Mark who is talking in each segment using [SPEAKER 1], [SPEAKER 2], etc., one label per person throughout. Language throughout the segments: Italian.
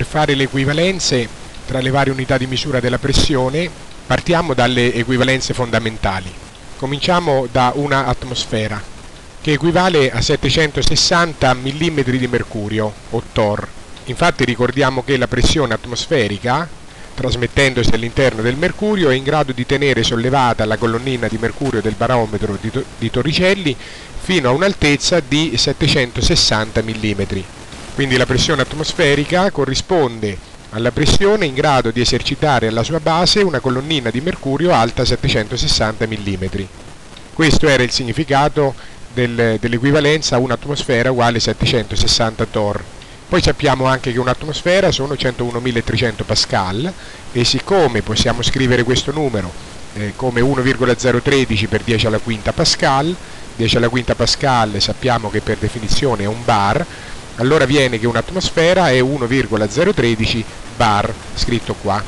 [SPEAKER 1] per fare le equivalenze tra le varie unità di misura della pressione partiamo dalle equivalenze fondamentali. Cominciamo da una atmosfera che equivale a 760 mm di mercurio o torr. Infatti ricordiamo che la pressione atmosferica trasmettendosi all'interno del mercurio è in grado di tenere sollevata la colonnina di mercurio del barometro di, di Torricelli fino a un'altezza di 760 mm. Quindi la pressione atmosferica corrisponde alla pressione in grado di esercitare alla sua base una colonnina di mercurio alta 760 mm. Questo era il significato del, dell'equivalenza a un'atmosfera uguale 760 torr. Poi sappiamo anche che un'atmosfera sono 101.300 pascal e siccome possiamo scrivere questo numero eh, come 1,013 per 10 alla quinta pascal, 10 alla quinta pascal sappiamo che per definizione è un bar, allora viene che un'atmosfera è 1,013 bar, scritto qua.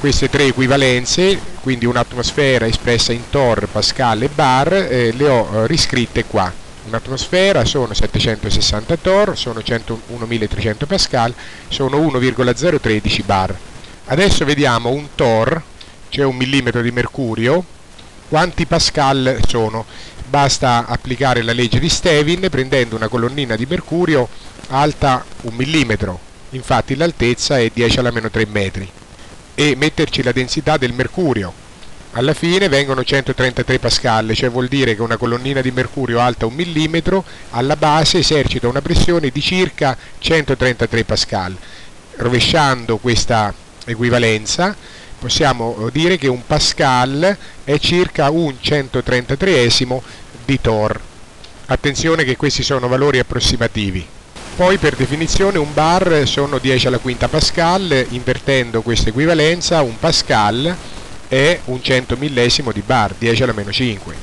[SPEAKER 1] Queste tre equivalenze, quindi un'atmosfera espressa in torr, pascal e bar, eh, le ho eh, riscritte qua un'atmosfera sono 760 torr, sono 101.300 pascal, sono 1,013 bar. Adesso vediamo un torr, cioè un millimetro di mercurio, quanti pascal sono. Basta applicare la legge di Stevin prendendo una colonnina di mercurio alta un millimetro, infatti l'altezza è 10 alla meno 3 metri, e metterci la densità del mercurio, alla fine vengono 133 pascal, cioè vuol dire che una colonnina di mercurio alta un millimetro alla base esercita una pressione di circa 133 pascal. Rovesciando questa equivalenza possiamo dire che un pascal è circa un 133esimo di torr. Attenzione che questi sono valori approssimativi. Poi per definizione un bar sono 10 alla quinta pascal, invertendo questa equivalenza un pascal è un cento millesimo di bar, 10 alla meno 5.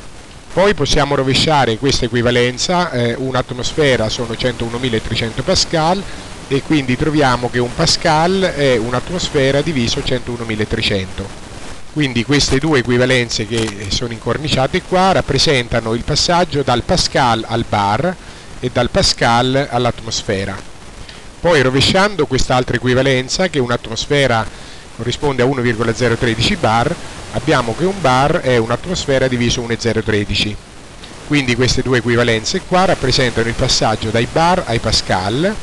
[SPEAKER 1] Poi possiamo rovesciare questa equivalenza, eh, un'atmosfera sono 101.300 pascal e quindi troviamo che un pascal è un'atmosfera diviso 101.300. Quindi queste due equivalenze che sono incorniciate qua rappresentano il passaggio dal pascal al bar e dal pascal all'atmosfera. Poi rovesciando quest'altra equivalenza che un'atmosfera corrisponde a 1,013 bar, abbiamo che un bar è un'atmosfera diviso 1,013. Quindi queste due equivalenze qua rappresentano il passaggio dai bar ai pascal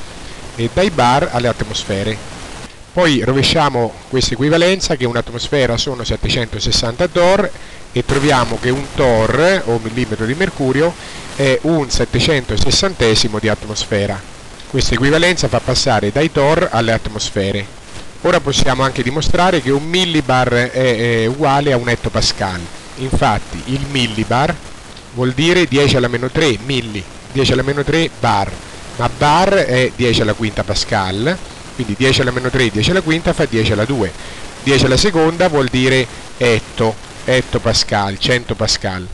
[SPEAKER 1] e dai bar alle atmosfere. Poi rovesciamo questa equivalenza che un'atmosfera sono 760 torr e troviamo che un torr o millimetro di mercurio è un 760 di atmosfera. Questa equivalenza fa passare dai torr alle atmosfere. Ora possiamo anche dimostrare che un millibar è, uguale a un ettopascal. Infatti il millibar vuol dire 10 alla meno 3 milli, 10 alla meno 3 bar, ma bar è 10 alla quinta pascal, quindi 10 alla meno 3, 10 alla quinta fa 10 alla 2. 10 alla seconda vuol dire etto, etto pascal, 100 pascal.